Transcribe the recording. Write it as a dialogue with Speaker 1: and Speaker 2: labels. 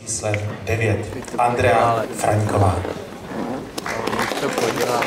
Speaker 1: číslem 9. Andrea Franková.
Speaker 2: To podělám.